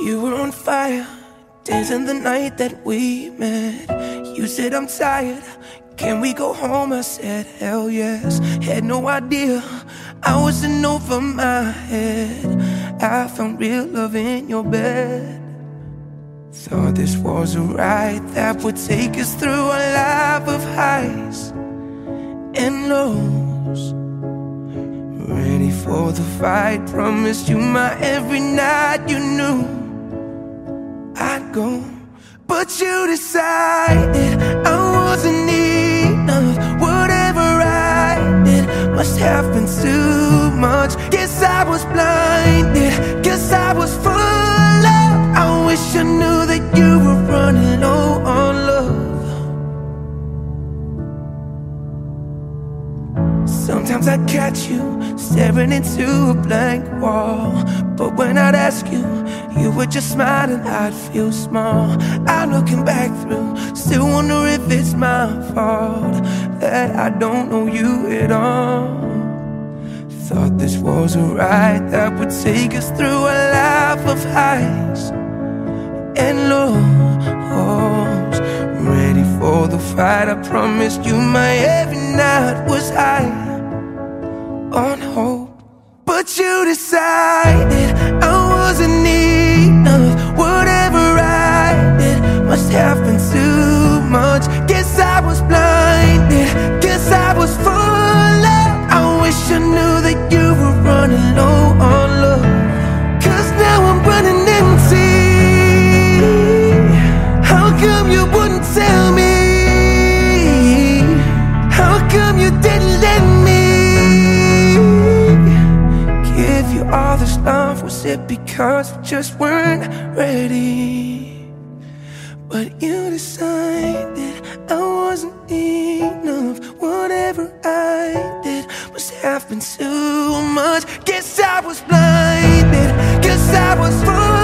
You were on fire, dancing the night that we met. You said, I'm tired, can we go home? I said, hell yes. Had no idea, I was in over my head. I found real love in your bed. Thought this was a ride that would take us through a life of highs and lows. For the fight, promised you my every night. You knew I'd go, but you decided I wasn't enough. Whatever I did must have been too much. Guess I was blinded, Sometimes I'd catch you staring into a blank wall. But when I'd ask you, you would just smile and I'd feel small. I'm looking back through, still wonder if it's my fault that I don't know you at all. Thought this was a ride that would take us through a life of highs and lows. Ready for the fight, I promised you my every night was high on hope. But you decided I wasn't enough. All this love? Was it because we just weren't ready? But you decided I wasn't enough. Whatever I did have been too much. Guess I was blinded. Guess I was full.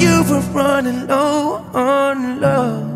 you were running low on love.